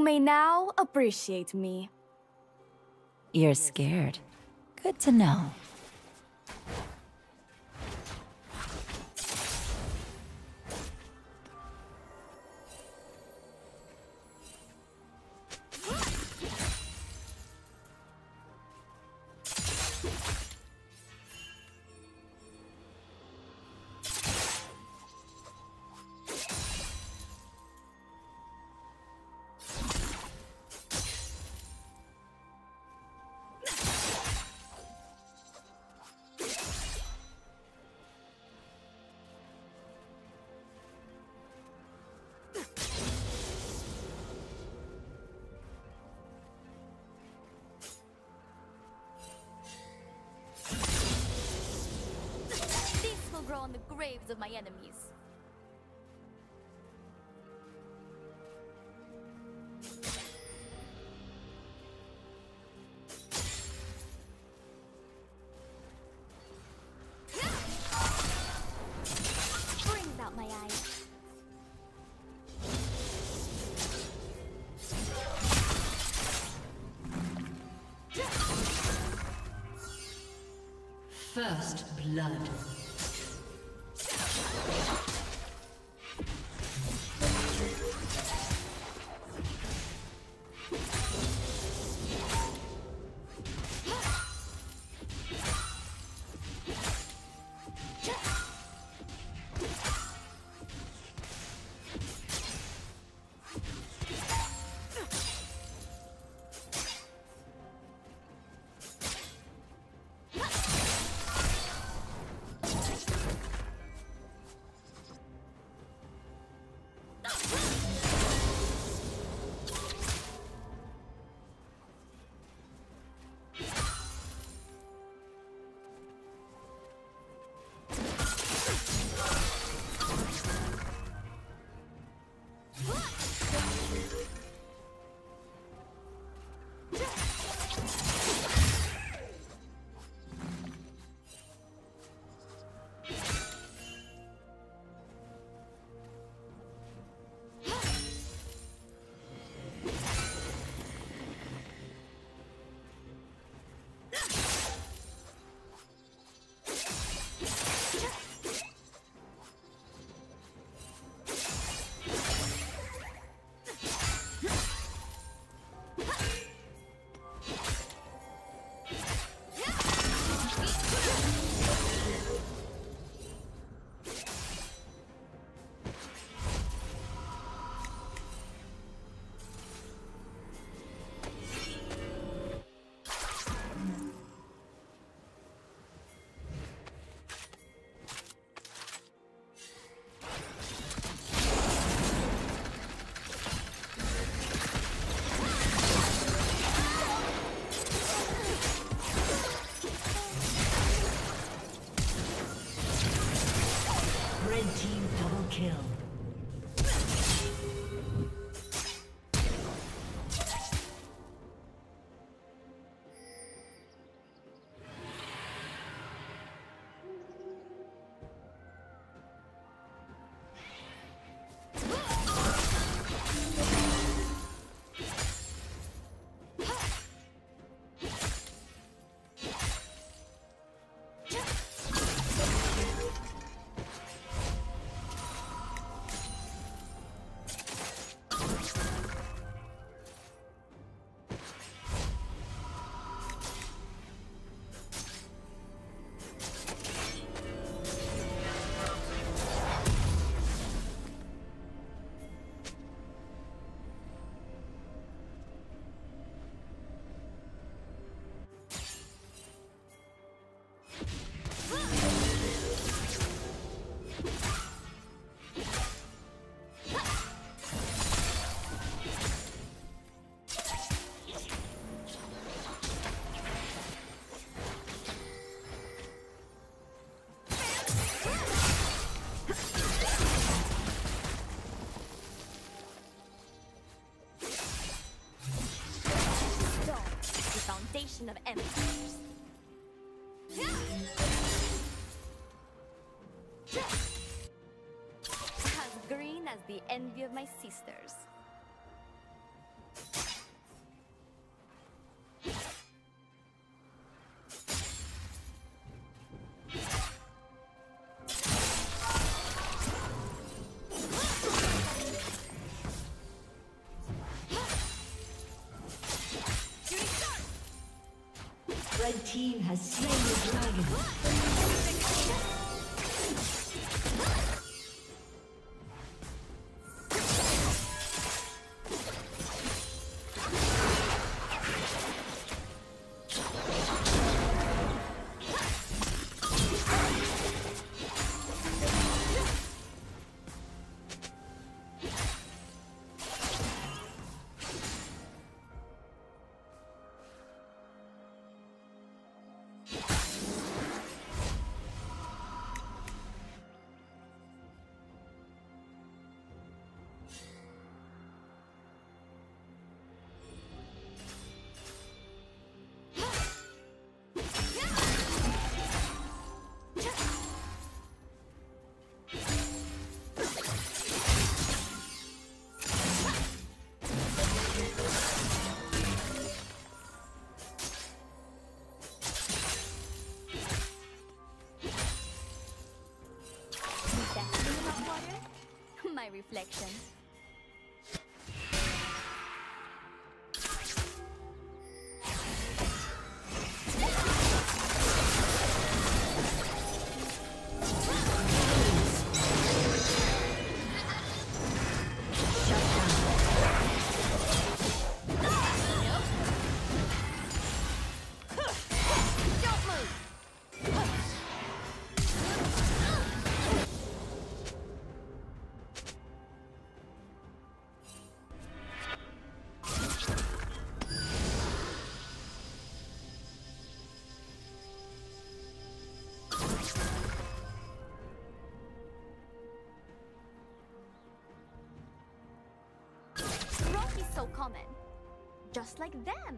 You may now appreciate me. You're scared. Good to know. Grow on the graves of my enemies. Foundation of empires. As green as the envy of my sisters. Has slain dragon. My so common. Just like them.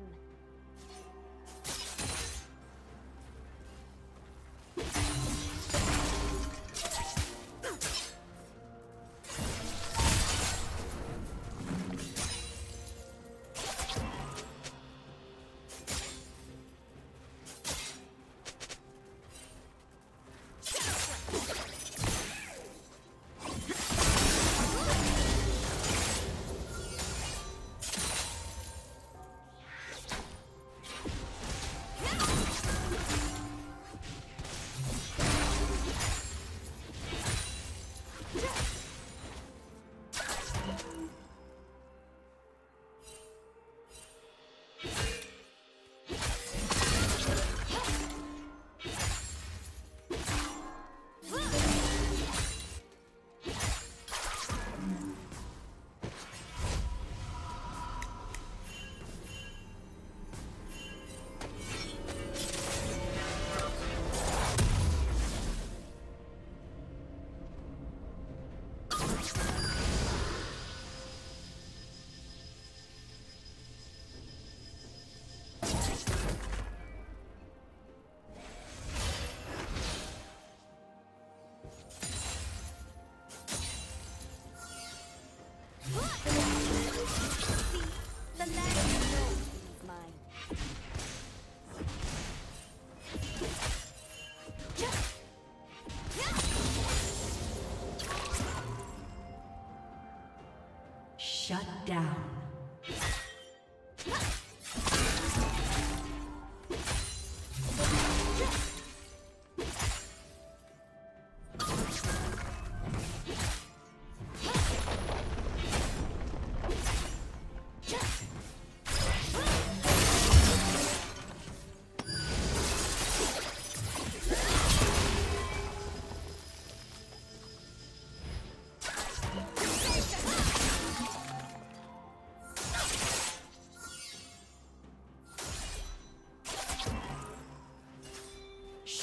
down.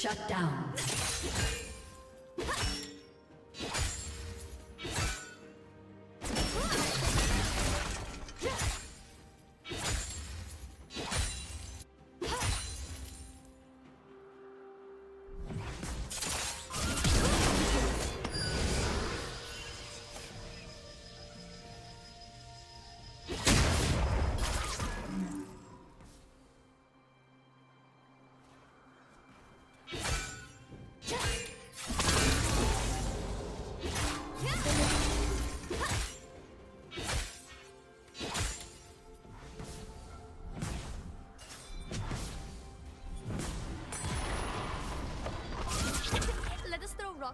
Shut down.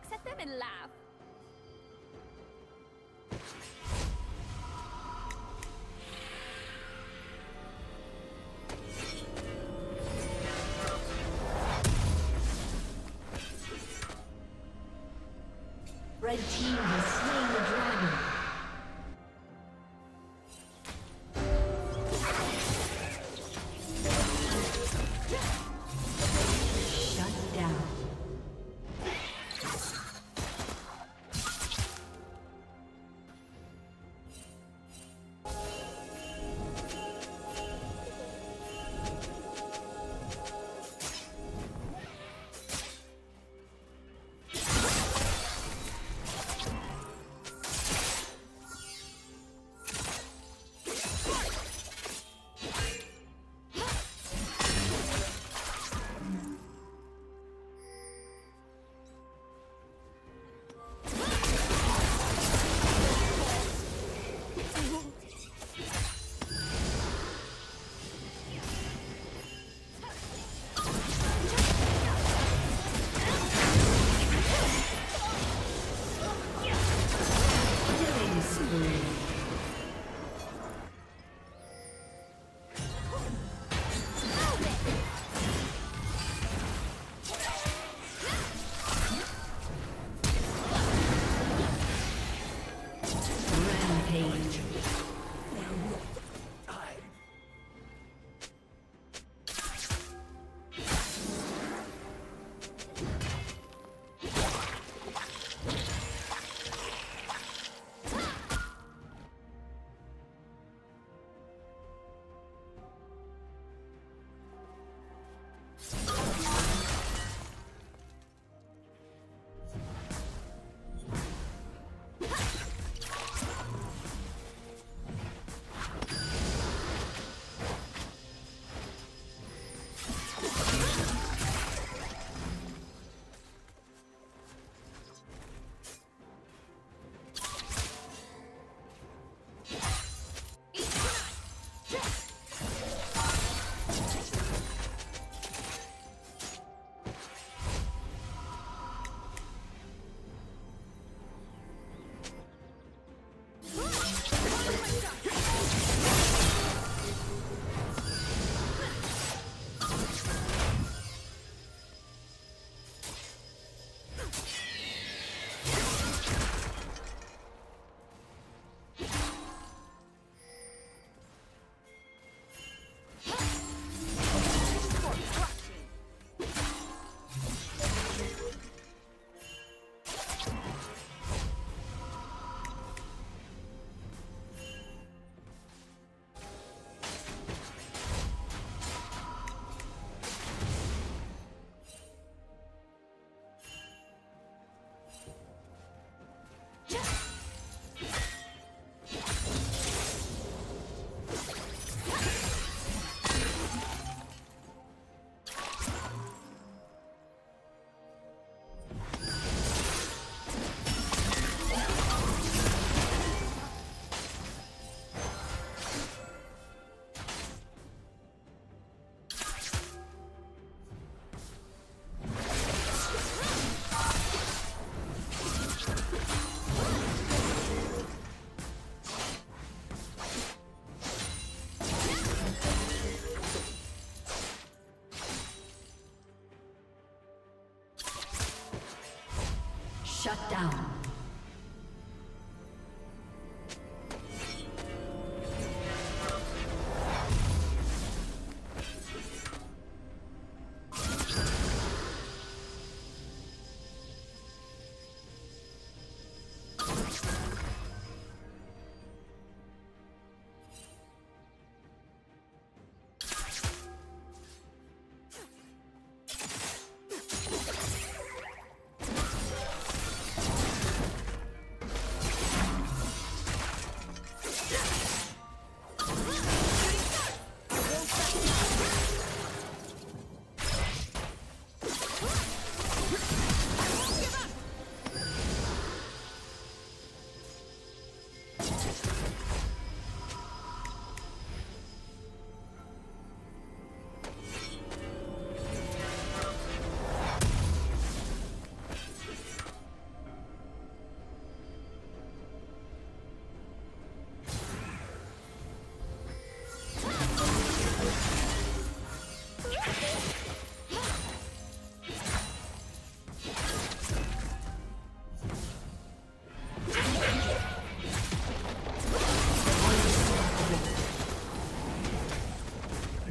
accept them and laugh. Shut down.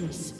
Killing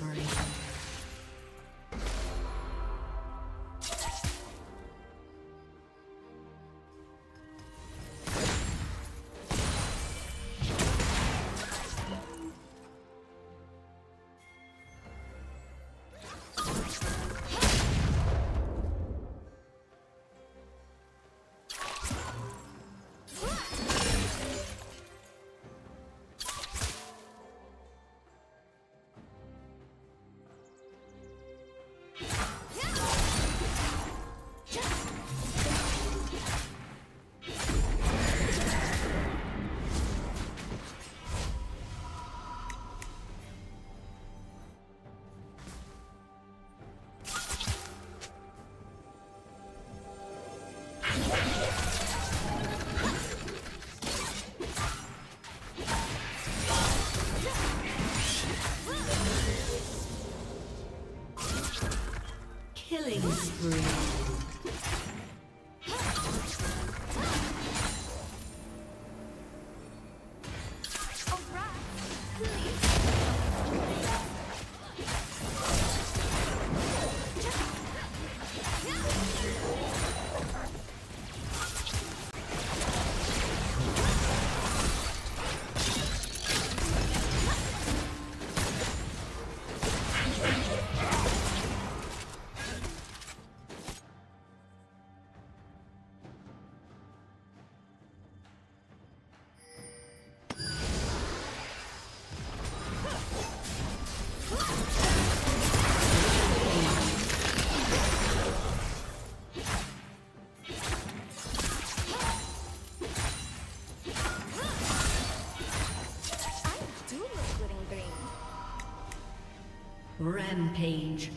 Rampage.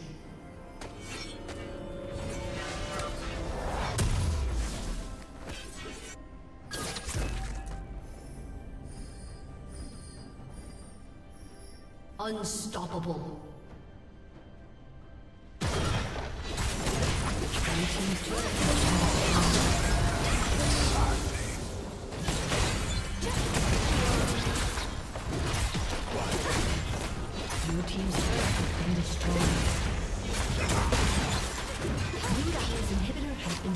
Unstoppable.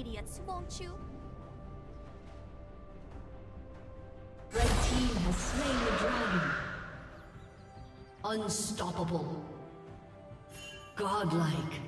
Idiots, won't you? Red team has slain the dragon. Unstoppable. Godlike.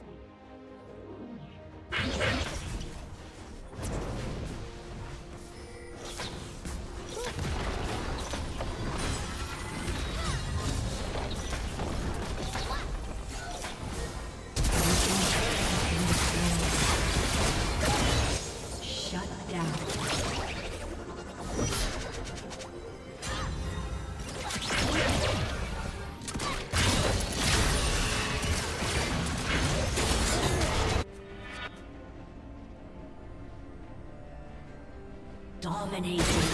Dominating.